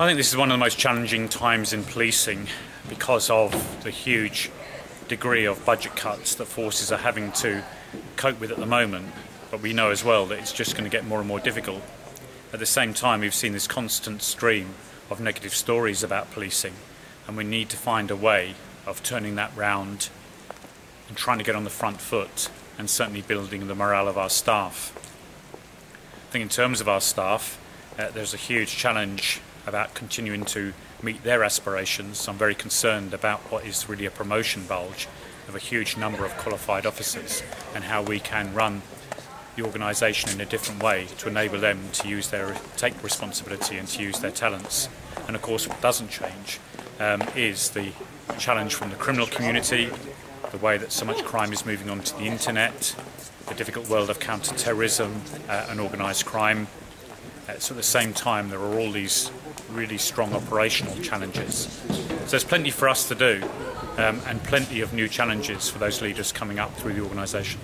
I think this is one of the most challenging times in policing because of the huge degree of budget cuts that forces are having to cope with at the moment. But we know as well that it's just going to get more and more difficult. At the same time, we've seen this constant stream of negative stories about policing, and we need to find a way of turning that round and trying to get on the front foot and certainly building the morale of our staff. I think in terms of our staff, uh, there's a huge challenge about continuing to meet their aspirations. I'm very concerned about what is really a promotion bulge of a huge number of qualified officers and how we can run the organisation in a different way to enable them to use their take responsibility and to use their talents. And of course, what doesn't change um, is the challenge from the criminal community, the way that so much crime is moving onto the internet, the difficult world of counter-terrorism uh, and organised crime. Uh, so at the same time, there are all these really strong operational challenges. So there's plenty for us to do um, and plenty of new challenges for those leaders coming up through the organisation.